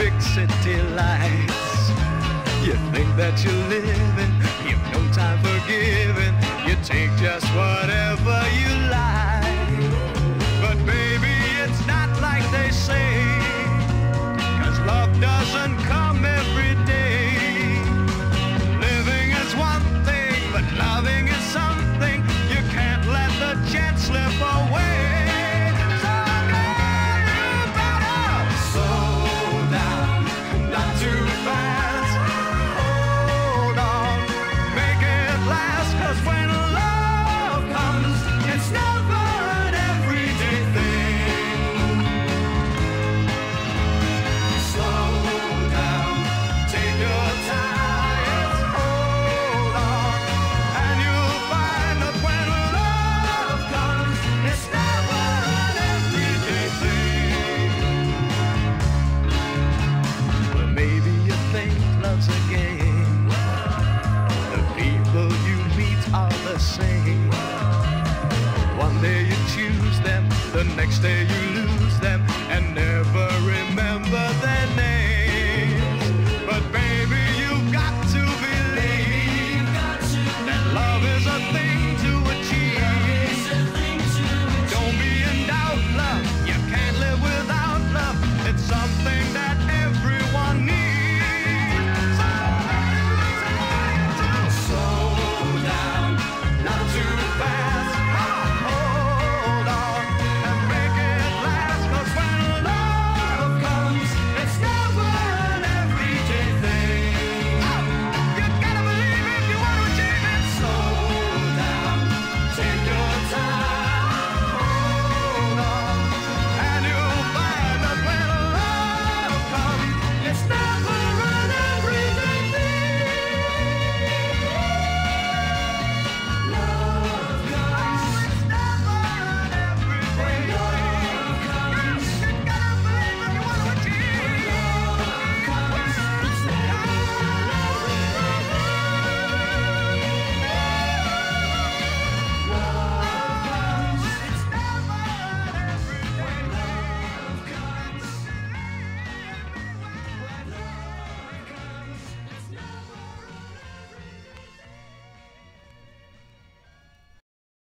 big city lights. You think that you're living, you've no time for giving. You take just whatever. the. One day you choose them, the next day you